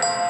you